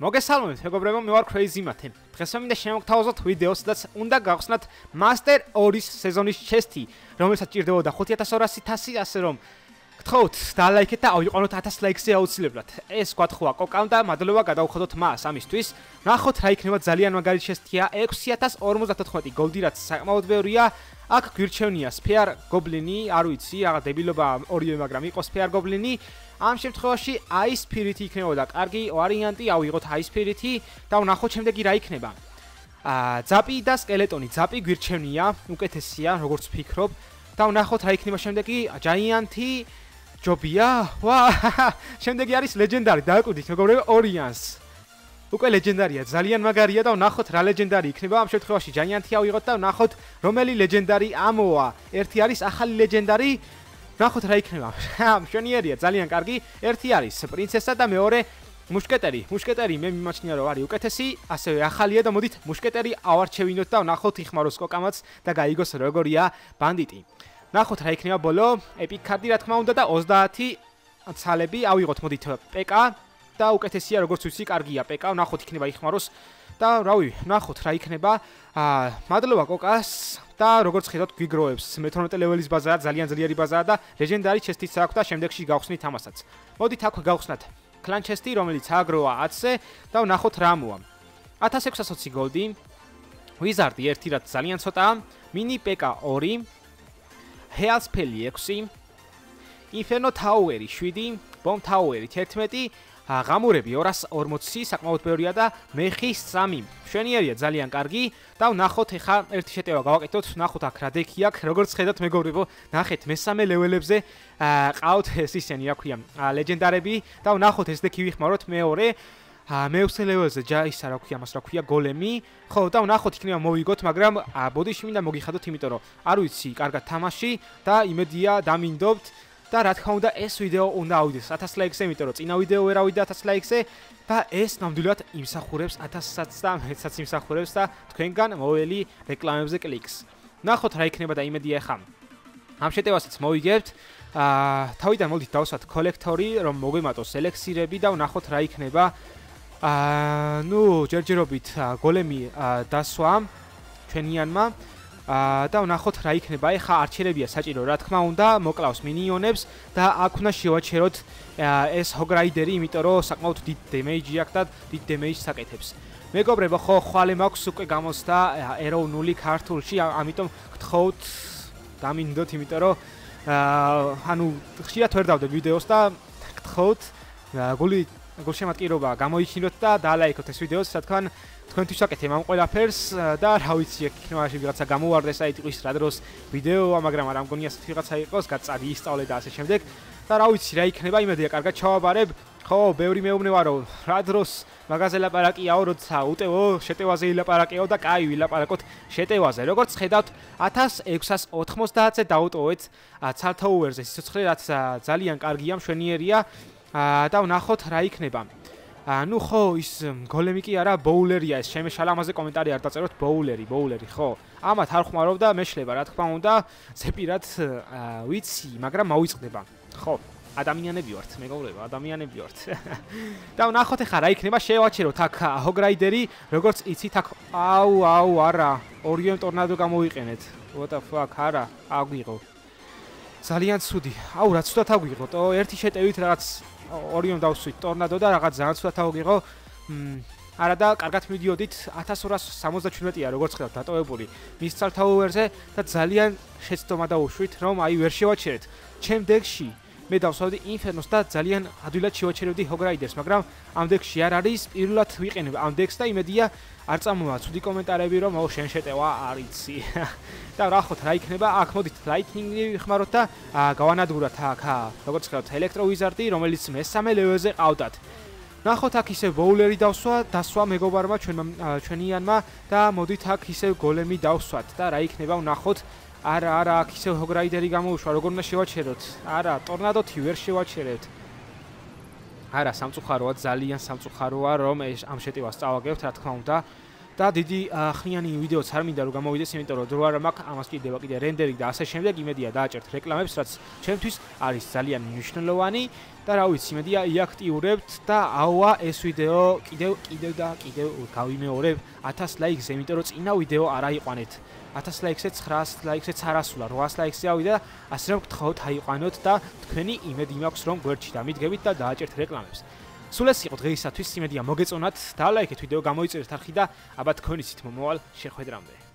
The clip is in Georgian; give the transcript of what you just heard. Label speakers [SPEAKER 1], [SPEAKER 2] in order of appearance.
[SPEAKER 1] მოგესალმებით, მეგობრებო, მე ვარ Crazy Mathe. დღეს მინდა შემოგთავაზოთ ვიდეოს, სადაც უნდა გავხსნათ Master 2-ის სეზონის ჩესტი, რომელსაც ჭირდებოდა 5200 თასი, ასე რომ გთხოვთ, დალაიქეთ და ავიყვანოთ 1000 ლაიქზე აუცილებლად. ეს გვათხვა კოკამ და მადლობა გადავხდოთ მას ამისთვის. ნახოთ რა იქნება ძალიან მაგარი ჩესტია 6054 გოლდი რაც საკმაოდ ბევრია. აქ გვირჩევნია Sphere Goblin-ი, არ ვიცი, რაღა დებილობა ორივე, მაგრამ იყოს Sphere Goblin-ი. ამ შემთხვევაში Ice Spirit-ი იქნებოდა კარგი ვარიანტი, ავიღოთ Ice Spirit-ი და ვნახოთ შემდეგი რა იქნება. აა ზაპი და სკელეტონი, ზაპი გვირჩევნია, უკეთესია, როგორც ვფიქრობ. და ვნახოთ რა იქნება შემდეგი Giant-ი, ჯობია. ვა! შემდეგი არის ლეგენდარი, დააკვირდით, მეგობრებო, Orions. უკვე ლეგენდარია, ძალიან მაგარია და ვნახოთ რა ლეგენდარი იქნება. ამ შემთხვევაში Giant-ი ავიღოთ და ვნახოთ რომელი ლეგენდარი ამოა. ერთი არის ახალი ლეგენდარი, ნახოთ რა იქნება. მშვენიერია, ძალიან კარგი. ერთი არის პრინცესა და მეორე მუშკეტერი. მუშკეტერი მე მიმაჩნია რომ არის უკეთესი, ასევე ახალია და მოდით მუშკეტერი ავარჩევინოთ და ნახოთ იხმაროს კოკამაც და გაიგოს როგორია ბანდიტი. ნახოთ რა იქნება ბოლო. ეპიკ კარდი რა თქმა უნდა და 30 ცალები ავიღოთ მოდით პეკა და უკეთესია როგორც ვიცი, კარგია პეკა. ნახოთ იქნება იხმაროს და რავი, ნახოთ რა იქნება. აა მადლობა კოკას და როგორც ხედავთ გვიგროვებს 12 ლეველის ბაზაა ძალიან ძლიერი ბაზაა და ლეგენდარი ჩესტიც აქვს და შემდეგში გავხსნით ამასაც. მოდით აქ გავხსნათ კლან ჩესტი რომელიც აგროა 10-ზე და ვნახოთ რა მოა. 1620 გოლდი. ვიზარდი ერთი რაც ძალიან ცოტაა. მინი პეკა 2. ჰეალსფელი 6. ინფერნო თაუერი 7. ბომ თაუერი 11. ღამურები 240 საკმაოდ ბევრია და მეხი 3 მშვენიერია ძალიან კარგი. და ვნახოთ ახლა ერთი შეტევა გავაკეთოთ. ვნახოთ აქ რა დექი აქვს. როგორც ხედავთ მეგობრებო ნახეთ მესამე ლეველებზე ყავთ ეს ისენი რა ქვია ლეგენდარები და ვნახოთ ეს დექი ვიხმაროთ მეორე. ა მეუქსე ლეველზე ჯაისა რა ქვია მას რა ქვია გოლემი. ხო და ვნახოთ იქნება მოვიგოთ მაგრამ ბოდიში მინდა მოგიხადოთ იმიტომ რომ არ ვიცი კარგად თამაში. და იმედია დამინდობთ და რა თქმა უნდა ეს ვიდეო უნდა ავიდეს 1000 ლაიქზე, იმიტომ რომ წინა ვიდეო ვერ ავიდა 1000 ლაიქზე და ეს ნამდვილად იმსახურებს 1000-საც და მეცაც იმსახურებს და თქვენგან მოველი რეკლამებზე კლიკს. ნახოთ რა იქნება და იმედია ხა. ამ შეტევასაც მოვიგებთ. აა თავიდან მოდით დავსვათ კოლექტორი, რომ მოგვემატოს ელექსირები და ვნახოთ რა იქნება. აა ნუ ჯერჯერობით გოლემი დასვა ჩვენიანმა. აა და ვნახოთ რა იქნება. ეხა არჩერებია საჭირო, რა თქმა უნდა, მოკლავს მინიონებს და აქ უნდა შევაჩეროთ ეს ჰოგრაიდერი, იმიტომ რომ საკმაოდ დიდ დემეიჯი აქვს და დიდ დემეიჯს აკეთებს. მეგობრებო, ხო, ხვალე მაქვს უკვე გამოსდა ეროვნული ქართულში, ამიტომ გთხოვთ დამინდოთ, იმიტომ რომ აა ანუ ხშირად ვერ დავდებ ვიდეოს და გთხოვთ გული გულშემატკივრობა გამოიჩინოთ და დალაიქოთ ეს ვიდეო, სათქან თქვენთვის აკეთებ ამ ყველაფერს და რა ვიცი იქნებააში ვიღაცა გამოვარდეს აი ტყვის რა დროს ვიდეო მაგრამ არ ამგონია ეს ვიღაცა იყოს გაწადი ისწავლე და ასე შემდეგ. და რა ვიცი რა იქნება იმედია კარგად ჩავაბარებ. ხო ბევრი მეუბნება რომ რა დროს მაგაზე ლაპარაკიაო როცა უტევო შეტევაზე ილაპარაკეო და კაი ვილაპარაკოთ შეტევაზე. როგორც ხედავთ 1690-ზე დაუტოვეთ ცალთაუერზე სიცოცხლე რაც ძალიან კარგია მშვენიერია და ვნახოთ რა იქნება. ანუ ხო ის გოლემი კი არა ბოულერია ეს. შემეშალა ამაზე კომენტარი არ დაწეროთ ბოულერი ბოულერი ხო. ამათ არ ხმარობ და მეშლება რა თქმა უნდა ზეპირად ვიცი მაგრამ მოიწყდება ხო. ადამიანები ვართ მეგობრებო ადამიანები ვართ. და ნახოთ ახლა რა იქნება შევაჩეროთ აქ ჰოგრაიდერი როგორც იცით აქ აუ აუ არა ორივე ტორნადო გამოიყენეთ. What the fuck არა აგვიღო. ძალიან ცუდი. აუ რა ცუდად აგვიღო. ერთი შეტევით რაღაც ორიონ დავსვით ტორნადო და რაღაც ძალიან ცუდად ავიღო. მ არა და კარგად მიდიოდით 1277-ია როგორც ხედავთ დატოვებული მის ცალთაუერზე და ძალიან შეცდომა დაუშვით რომ აი ვერ შევაჩერეთ. ჩემ დეგში მე დავსვავდი ინფერნოს და ძალიან ადვილად შევაჩერებდი ჰოგრაიდერს, მაგრამ ამ დეგში არ არის, პირველად ვიყენებ ამ დეგს და იმედია არ წამოვა ცუდი კომენტარები რომ აუ შენ შეტევა არიცი. და ნახოთ რა იქნება. აქ მოდით ლაითნინგი ვიხმაროთ და გავანადგუროთ აქ. როგორც ხედავთ ელექტრო ვიზარდი, რომელიც მესამე ლეველზე ყავდათ. ნახოთ აქ ისე ბოულერი დავსვა, დასვა მეგობარმა ჩვენმა ჩვენიანმა და მოდით აქ ისე გოლემი დავსვათ და რა იქნება ვნახოთ. არა, არა, აქ ისე ჰოგრაიდერი გამოუშვა, როგორ უნდა შევაჩეროთ? არა, ტორნადოთი ვერ შევაჩერებთ. არა, სამწუხაროა, ძალიან სამწუხაროა, რომ ამ შეტევას წავაგებთ, რა თქმა უნდა. და დიდი ხნიანი ვიდეოც არ მინდა რომ გამოვიდეს, იმიტომ რომ დრო არ მაქვს, ამას კიდევ კიდე რენდერი და ასე შემდეგ, იმედია დააჭერთ რეკლამებს, რაც ჩვენთვის არის ძალიან მნიშვნელოვანი და რა ვიცი, იმედია იაქტიურებთ და აუა ეს ვიდეო კიდევ კიდევ და კიდევ გავიმეორებ 1000 ლაიქზე, იმიტომ რომ წინა ვიდეო არ აიყვანეთ. 1000 ლაიქზე 900 ლაიქზე არასულა 800 ლაიქზე ავიდა და ასე რომ გთხოვთ აიყვანოთ და თქვენი იმედი მაქვს რომ გვერდში დამიდგებით და დააჭერთ რეკლამებს. სულ ეს იყო დღეისათვის იმედია მოგეწონათ და ლაიქეთ ვიდეო გამოიწერეთ არხი და აბა თქვენი ცით მომავალ შეხვედრამდე